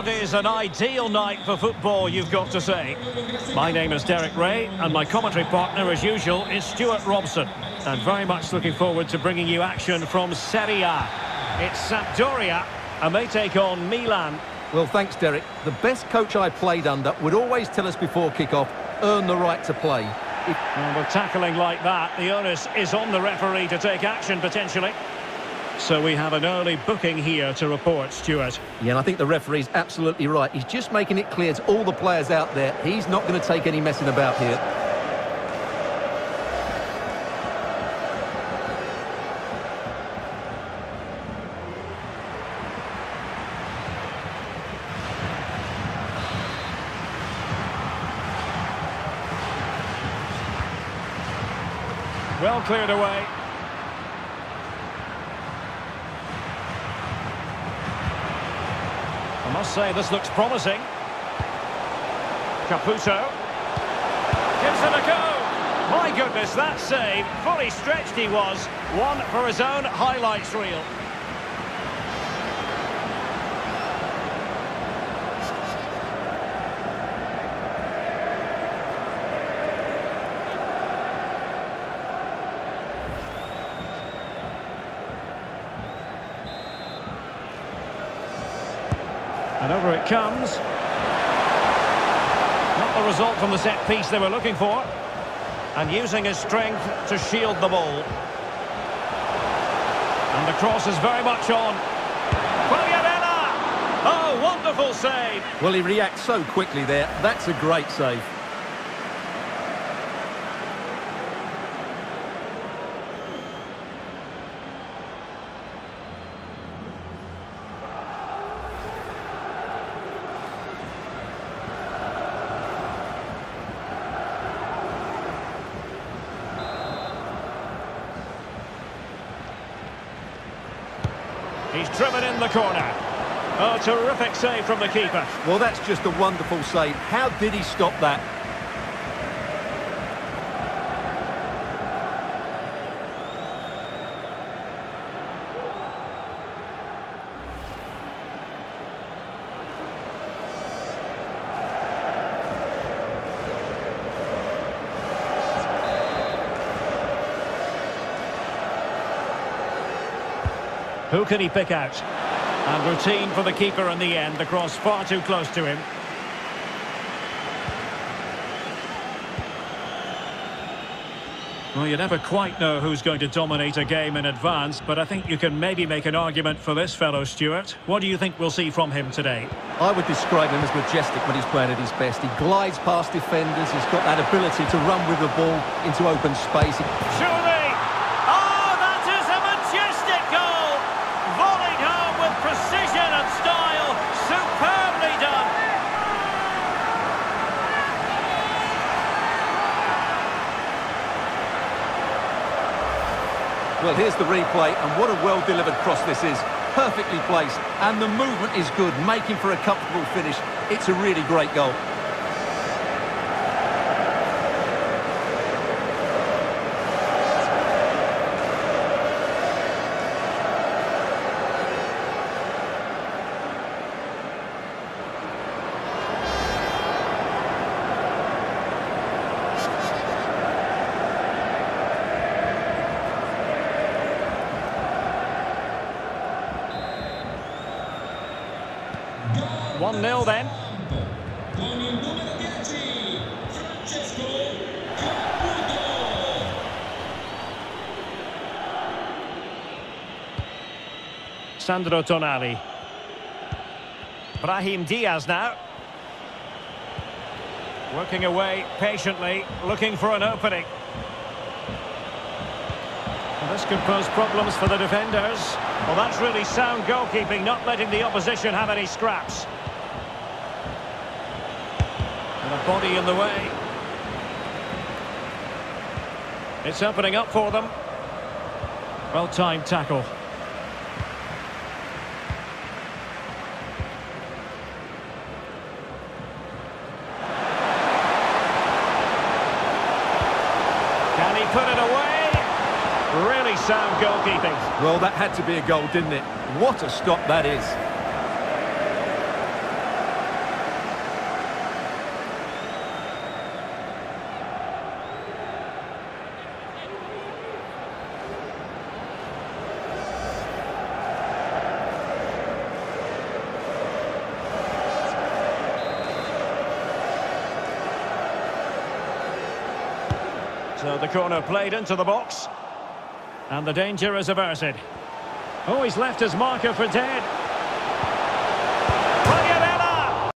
It is an ideal night for football, you've got to say. My name is Derek Ray, and my commentary partner, as usual, is Stuart Robson. And very much looking forward to bringing you action from Serie A. It's Sampdoria, and they take on Milan. Well, thanks, Derek. The best coach I played under would always tell us before kick-off, earn the right to play. If... And with tackling like that, the onus is on the referee to take action, potentially. So we have an early booking here to report, Stuart. Yeah, and I think the referee's absolutely right. He's just making it clear to all the players out there, he's not going to take any messing about here. Well cleared away. I must say, this looks promising. Caputo. Gives it a go. My goodness, that save. Fully stretched he was. One for his own highlights reel. And over it comes. Not the result from the set piece they were looking for. And using his strength to shield the ball. And the cross is very much on. Oh, wonderful save! Well, he reacts so quickly there. That's a great save. He's driven in the corner. Oh, terrific save from the keeper. Well, that's just a wonderful save. How did he stop that? Who can he pick out? And routine for the keeper in the end. The cross far too close to him. Well, you never quite know who's going to dominate a game in advance, but I think you can maybe make an argument for this fellow, Stuart. What do you think we'll see from him today? I would describe him as majestic when he's playing at his best. He glides past defenders, he's got that ability to run with the ball into open space. Surely! Oh, that is a majestic goal! Volleyed home with precision and style. Superbly done! Well, here's the replay, and what a well-delivered cross this is. Perfectly placed, and the movement is good, making for a comfortable finish. It's a really great goal. One 0 then. Sandro Tonali. Brahim Diaz now. Working away patiently, looking for an opening. This could pose problems for the defenders. Well, that's really sound goalkeeping, not letting the opposition have any scraps. And a body in the way. It's opening up for them. Well-timed tackle. Can he put it away? Really sound goalkeeping. Well, that had to be a goal, didn't it? What a stop that is. So the corner played into the box. And the danger is averted. Oh, he's left his marker for dead.